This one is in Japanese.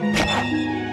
you